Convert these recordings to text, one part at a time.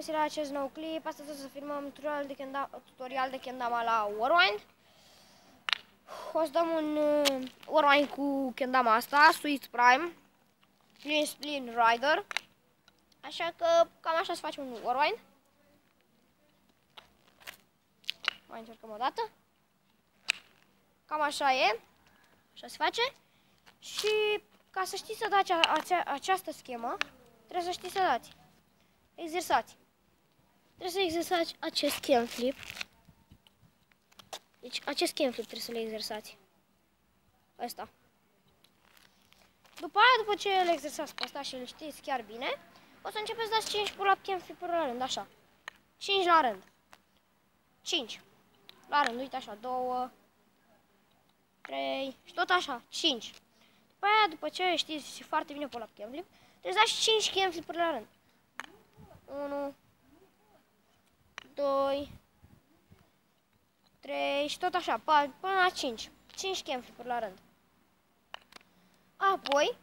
găsit la acest nou clip. Astăzi o să filmăm tutorial de, kenda, tutorial de kendama la Warwind. O să dăm un uh, Warwind cu kendama asta, Sweet Prime, Clean Splin Rider. Așa că cam așa se face un Warwind. Mai încercăm o dată. Cam așa e. Așa se face. Și ca să știți să dați acea, această schemă, trebuie să știți să dați exersați. Trebuie să exersați acest cam flip. Deci acest cam flip trebuie să le exersați. Asta. După aia, după ce le exersați pe asta și le știți chiar bine, o să începeți să dați 5 pull-up cam flip la rând, așa. 5 la rând. 5. La rând, uite așa, 2, 3 și tot așa, 5. După aia, după ce știți foarte bine pull-up cam flip, trebuie să dați 5 cam flip la rând. 1, 2, 3 și tot așa, până la 5. 5 camflip la rând. Apoi,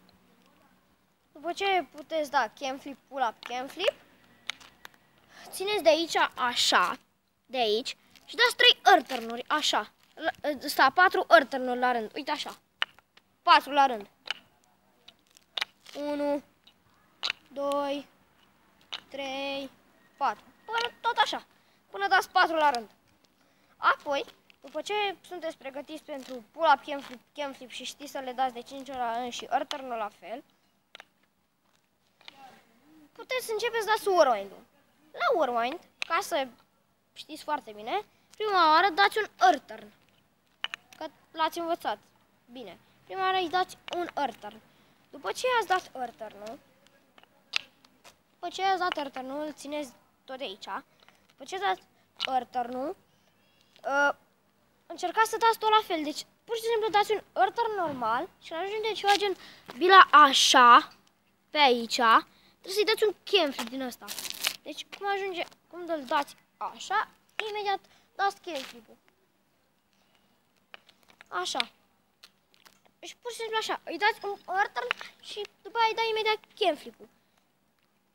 după ce puteți da camflip, pull-up, camflip, țineți de aici așa, de aici, și dați 3 earturnuri, așa. Sta, 4 earturnuri la rând, uite așa. 4 la rând. 1, 2, 3, 4. Până tot așa. Până dați 4 la rând. Apoi, după ce sunteți pregătiți pentru pull-up, cam flip, cam flip și știți să le dați de 5 ori la rând și earth la fel, puteți să începeți să dați whirlwind-ul. La whirlwind, ca să știți foarte bine, prima oară dați un earth turn. Că l-ați învățat. Bine. Prima oară îi dați un earth turn. După ce ați dat earth turn după ce ați dat earturnul, îl țineți tot de aici. După ce ați dat earturnul, uh, încercați să dați tot la fel. Deci, pur și simplu dați un earturn normal și ajunge ceva gen bila așa, pe aici, trebuie să-i dați un camflip din ăsta. Deci, cum ajunge, cum îl dați așa, imediat dați camflip-ul. Așa. Deci, pur și simplu așa, îi dați un earturn și după aia îi dai imediat camflip-ul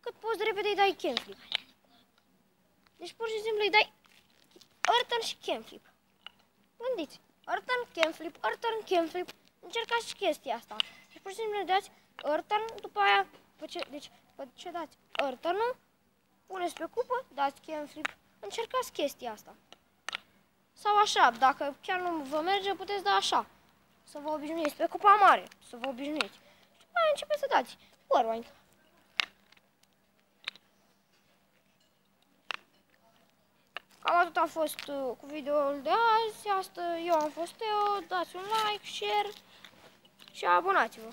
cât poți de repede îi dai camflip. Deci pur și simplu îi dai earth și camflip. Gândiți, earth camflip, earth camflip. Încercați și chestia asta. Deci pur și simplu dați earth după aia, după ce, deci, după ce dați earth puneți pe cupă, dați camflip. Încercați chestia asta. Sau așa, dacă chiar nu vă merge, puteți da așa. Să vă obișnuiți pe cupa mare, să vă obișnuiți. Și mai începeți să dați whirlwind. Cam atât a fost uh, cu videoul de azi. Asta eu am fost Teo. Dați un like, share și abonați-vă.